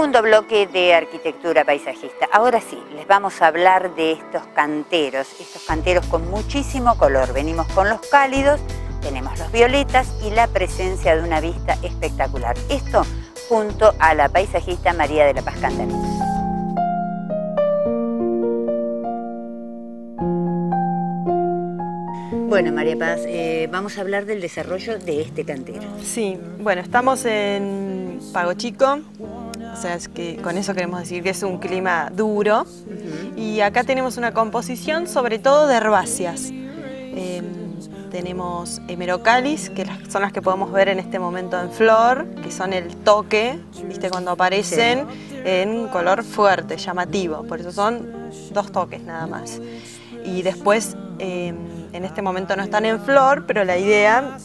Segundo bloque de arquitectura paisajista. Ahora sí, les vamos a hablar de estos canteros, estos canteros con muchísimo color. Venimos con los cálidos, tenemos los violetas y la presencia de una vista espectacular. Esto junto a la paisajista María de la Paz Candariz. Bueno, María Paz, eh, vamos a hablar del desarrollo de este cantero. Sí, bueno, estamos en Pago Chico, o sea, es que con eso queremos decir que es un clima duro. Y acá tenemos una composición sobre todo de herbáceas. Em, tenemos hemerocalis, que son las que podemos ver en este momento en flor, que son el toque, ¿viste? Cuando aparecen en color fuerte, llamativo. Por eso son dos toques nada más. Y después... Em, en este momento no están en flor, pero la idea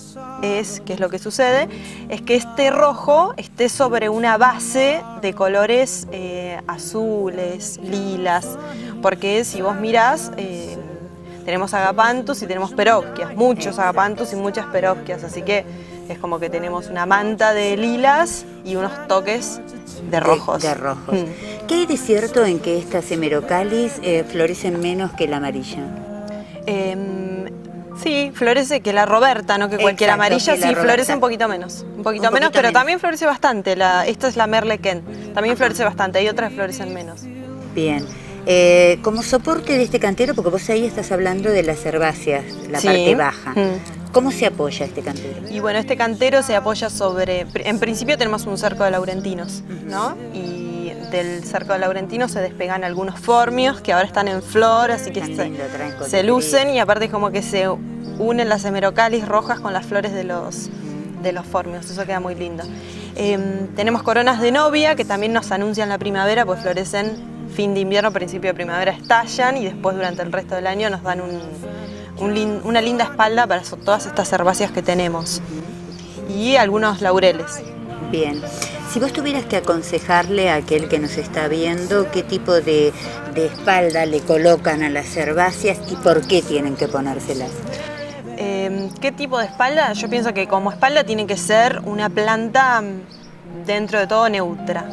es, que es lo que sucede, es que este rojo esté sobre una base de colores eh, azules, lilas, porque si vos mirás, eh, tenemos agapantus y tenemos perovskias, muchos agapantus y muchas perovskias, así que es como que tenemos una manta de lilas y unos toques de rojos. De, rojos. Mm. ¿Qué hay de cierto en que estas hemerocalis eh, florecen menos que la amarilla? Sí, florece que la Roberta, no que cualquier amarilla, sí, florece un poquito menos. Un poquito menos, pero también florece bastante. La, esta es la Merle También florece bastante, hay otras que florecen menos. Bien. Eh, como soporte de este cantero, porque vos ahí estás hablando de las herbáceas, la parte baja. Mm. ¿Cómo se apoya este cantero? Y bueno, este cantero se apoya sobre, en principio tenemos un cerco de laurentinos, ¿no? Y del cerco de Laurentino se despegan algunos formios que ahora están en flor, así que se, lucen y aparte es como que se unen las hemerocalis rojas con las flores de los, de los formios, eso queda muy lindo. Em, tenemos coronas de novia que también nos anuncian la primavera, pues florecen fin de invierno, principio de primavera estallan y después durante el resto del año nos dan una linda espalda para todas estas herbáceas que tenemos. Y algunos laureles. Bien. Si vos tuvieras que aconsejarle a aquel que nos está viendo qué tipo de, espalda le colocan a las herbáceas y por qué tienen que ponérselas. Em, ¿Qué tipo de espalda? Yo pienso que como espalda tiene que ser una planta mm, dentro de todo neutra,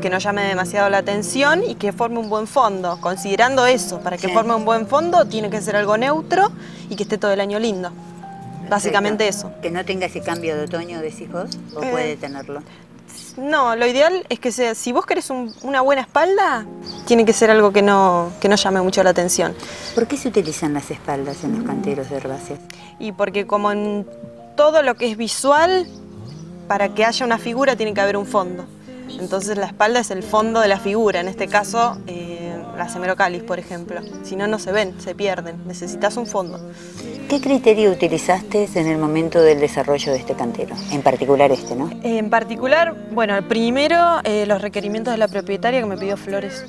que no llame demasiado la atención y que forme un buen fondo. Considerando eso, para que forme un buen fondo tiene que ser algo neutro y que esté todo el año lindo. Básicamente eso. ¿Que no tenga ese cambio de otoño, decís vos? ¿O eh, puede tenerlo? No, lo ideal es que sea, si vos querés una buena espalda, tiene que ser algo que no, que no llame mucho la atención. ¿Por qué se utilizan las espaldas en los canteros de herbáceas? Y porque como en todo lo que es visual, para que haya una figura tiene que haber un fondo. Entonces la espalda es el fondo de la figura, en este caso eh, las hemerocalis, por ejemplo. Si no, no se ven, se pierden. Necesitas un fondo. ¿Qué criterio utilizaste en el momento del desarrollo de este cantero? En particular este, ¿no? En particular, bueno, primero eh, los requerimientos de la propietaria que me pidió flores,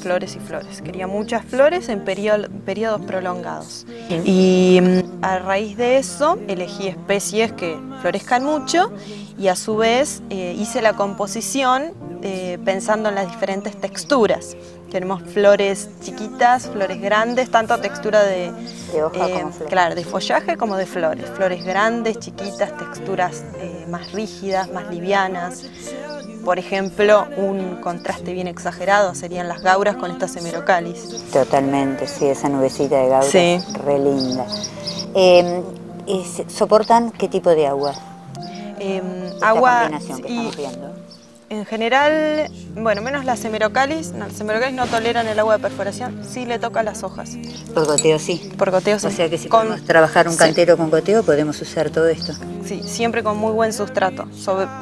flores y flores. Quería muchas flores en periodos prolongados. Y mm, a raíz de eso elegí especies que florezcan mucho y a su vez eh, hice la composición eh, pensando en las diferentes texturas. Tenemos flores chiquitas, flores grandes, tanto textura de, hoja eh, Claro, de follaje como de flores. Flores grandes, chiquitas, texturas eh, más rígidas, más livianas. Por ejemplo, un contraste bien exagerado serían las gauras con estas hemerocalis. Totalmente, sí, esa nubecita de gauras, sí. re linda. Em, ¿Soportan qué tipo de agua? Eh, agua y, en general, bueno, menos las hemerocalis, no, las hemerocalis no toleran el agua de perforación, sí le toca las hojas. Por goteo sí. Por goteo sí. O sea que si podemos trabajar un cantero con goteo, podemos usar todo esto. Sí, siempre con muy buen sustrato.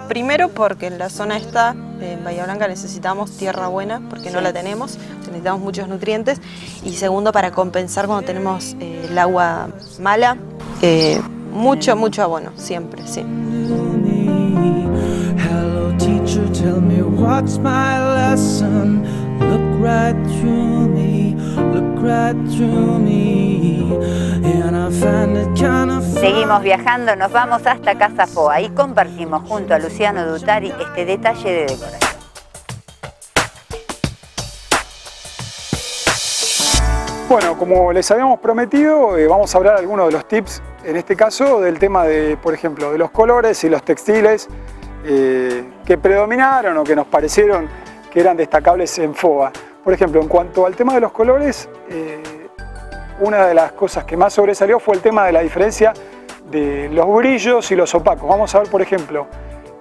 primero porque en la zona esta, en Bahía Blanca, necesitamos tierra buena, porque no la tenemos, necesitamos muchos nutrientes. Y segundo, para compensar cuando tenemos eh, el agua mala, eh, mucho, mucho abono, siempre, sí. What's my lesson. Look right through me, look right through me. And I find it kind of Seguimos viajando, nos vamos hasta Casa Foa y compartimos junto a Luciano Dutari este detalle de decoración. Bueno, como les habíamos prometido, eh, vamos a hablar algunos de los tips, en este caso del tema de, por ejemplo, de los colores y los textiles eh, que predominaron o que nos parecieron que eran destacables en FOA. Por ejemplo, en cuanto al tema de los colores, eh, una de las cosas que más sobresalió fue el tema de la diferencia de los brillos y los opacos. Vamos a ver, por ejemplo,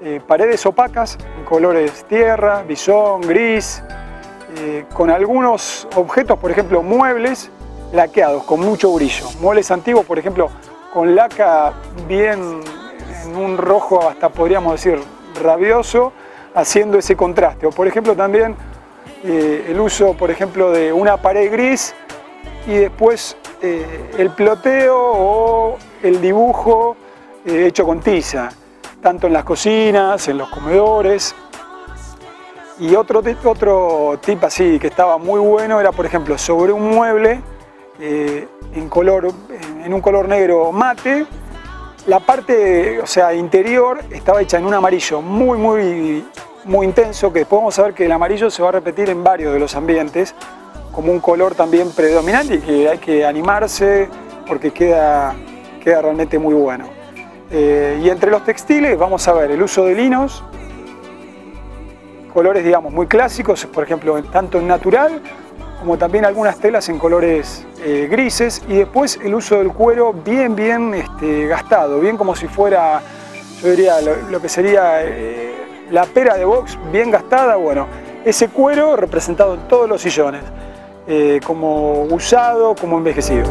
eh, paredes opacas en colores tierra, bisón, gris, con algunos objetos, por ejemplo, muebles laqueados con mucho brillo. Muebles antiguos, por ejemplo, con laca bien en un rojo hasta podríamos decir rabioso, haciendo ese contraste. O por ejemplo también eh, el uso, por ejemplo, de una pared gris y después eh, el ploteo o el dibujo eh, hecho con tiza, tanto en las cocinas, en los comedores. Y otro, otro tip así que estaba muy bueno era, por ejemplo, sobre un mueble en, color, en un color negro mate, la parte o sea, interior estaba hecha en un amarillo muy, muy, muy intenso, que después vamos a ver que el amarillo se va a repetir en varios de los ambientes, como un color también predominante y que hay que animarse porque queda, queda realmente muy bueno. Eh, y entre los textiles vamos a ver el uso de linos, colores digamos muy clásicos, por ejemplo, tanto en natural como también algunas telas en colores eh, grises y después el uso del cuero bien, bien este, gastado, bien como si fuera, yo diría, lo, que sería eh, la pera de box bien gastada, bueno, ese cuero representado en todos los sillones, eh, como usado, como envejecido.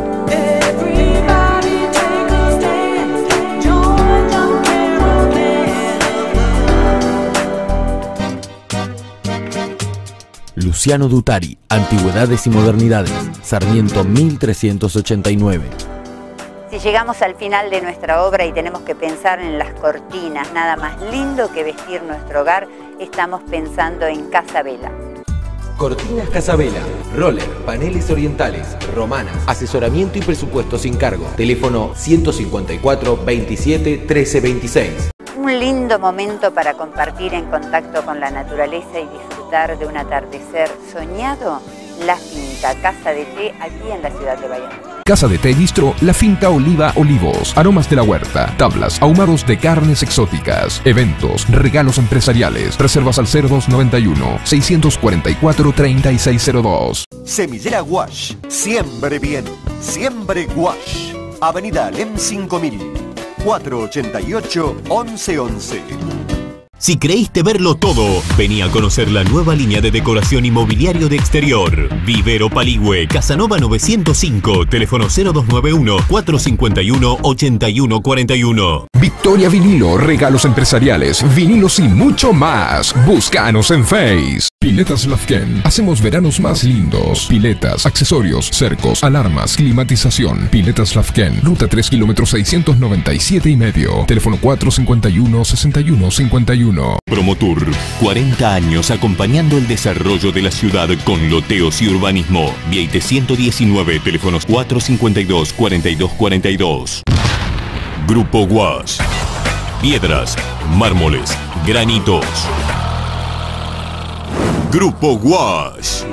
Luciano Dutari, Antigüedades y Modernidades, Sarmiento 1389. Si llegamos al final de nuestra obra y tenemos que pensar en las cortinas, nada más lindo que vestir nuestro hogar, estamos pensando en Casa Vela. Cortinas Casabela, roller, paneles orientales, romanas, asesoramiento y presupuesto sin cargo. Teléfono 154 27 13 26 un lindo momento para compartir en contacto con la naturaleza y disfrutar de un atardecer soñado, la finca Casa de Té aquí en la ciudad de Bahía. Casa de Té Bistro, la finca Oliva Olivos, aromas de la huerta, tablas, ahumados de carnes exóticas, eventos, regalos empresariales, reservas al 0291 644 3602. Semillera Wash, siempre bien, siempre Wash. Avenida LEM 5000. 488 1111. Si creíste verlo todo, venía a conocer la nueva línea de decoración inmobiliario de exterior. Vivero Paligüe, Casanova 905, teléfono 0291-451-8141. Victoria Vinilo, regalos empresariales, vinilos y mucho más. Búscanos en Face. Piletas Lafken. Hacemos veranos más lindos. Piletas, accesorios, cercos, alarmas, climatización. Piletas Lafken. Ruta 3 kilómetros 697 y medio. Teléfono 451 6151. Promotur, 40 años acompañando el desarrollo de la ciudad con loteos y urbanismo. Vieite 119, teléfonos 452 4242. Grupo Guas. Piedras, mármoles, granitos. Grupo Guas.